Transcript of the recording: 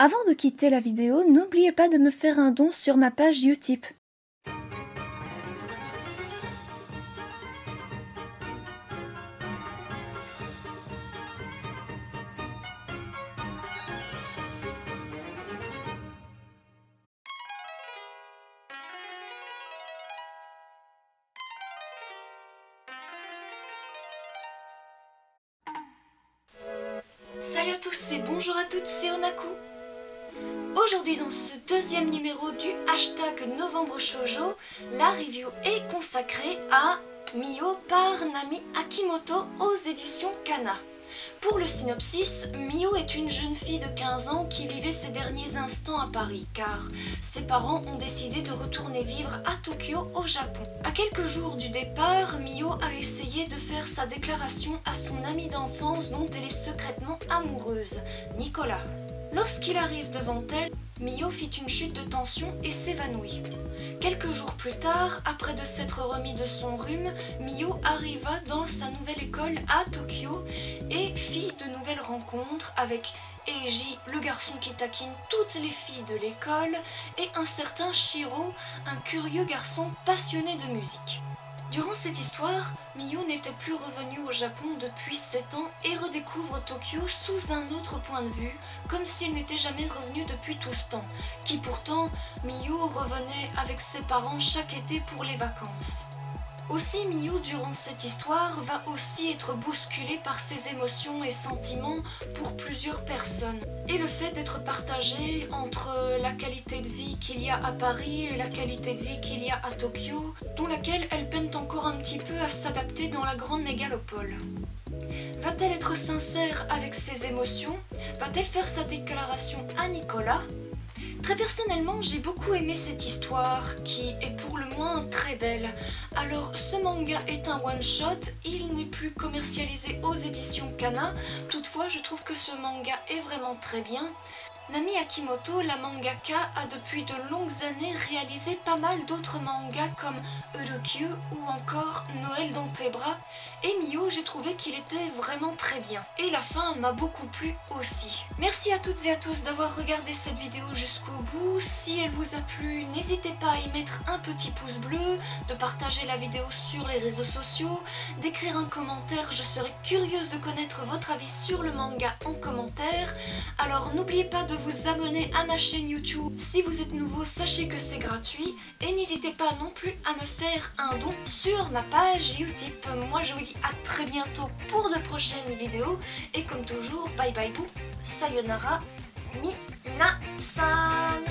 Avant de quitter la vidéo, n'oubliez pas de me faire un don sur ma page Utip. Salut à tous et bonjour à toutes, c'est Onaku. Aujourd'hui dans ce deuxième numéro du hashtag Novembre Shoujo, la review est consacrée à Mio par Nami Akimoto aux éditions Kana. Pour le synopsis, Mio est une jeune fille de 15 ans qui vivait ses derniers instants à Paris car ses parents ont décidé de retourner vivre à Tokyo au Japon. À quelques jours du départ, Mio a essayé de faire sa déclaration à son ami d'enfance dont elle est secrètement amoureuse, Nicolas. Lorsqu'il arrive devant elle, Mio fit une chute de tension et s'évanouit. Quelques jours plus tard, après de s'être remis de son rhume, Mio arriva dans sa nouvelle école à Tokyo et fit de nouvelles rencontres avec Eiji, le garçon qui taquine toutes les filles de l'école, et un certain Shiro, un curieux garçon passionné de musique. Durant cette histoire, Miyu n'était plus revenu au Japon depuis 7 ans et redécouvre Tokyo sous un autre point de vue, comme s'il n'était jamais revenu depuis tout ce temps, qui pourtant, Miyu revenait avec ses parents chaque été pour les vacances. Aussi, Miyu, durant cette histoire, va aussi être bousculé par ses émotions et sentiments pour plusieurs personnes. Et le fait d'être partagé entre la qualité de vie qu'il y a à Paris et la qualité de vie qu'il y a à Tokyo, dont laquelle elle peine encore un petit peu à s'adapter dans la grande mégalopole. Va-t-elle être sincère avec ses émotions? Va-t-elle faire sa déclaration à Nicolas? Très personnellement, j'ai beaucoup aimé cette histoire qui est pour le moins très belle. Alors, ce manga est un one-shot, il n'est plus commercialisé aux éditions Kana. Toutefois, je trouve que ce manga est vraiment très bien. Nami Akimoto, la mangaka, a depuis de longues années réalisé pas mal d'autres mangas comme Urukyu ou encore Noël dans tes bras. Et Mio, j'ai trouvé qu'il était vraiment très bien. Et la fin m'a beaucoup plu aussi. Merci à toutes et à tous d'avoir regardé cette vidéo jusqu'au bout. Si elle vous a plu, n'hésitez pas à y mettre un petit pouce bleu, de partager la vidéo sur les réseaux sociaux, d'écrire un commentaire. Je serais curieuse de connaître votre avis sur le manga en commentaire. Alors n'oubliez pas de vous abonner à ma chaîne YouTube. Si vous êtes nouveau, sachez que c'est gratuit. Et n'hésitez pas non plus à me faire un don sur ma page Utip. Moi je vous dis à très bientôt pour de prochaines vidéos. Et comme toujours, bye bye boo, sayonara, minasan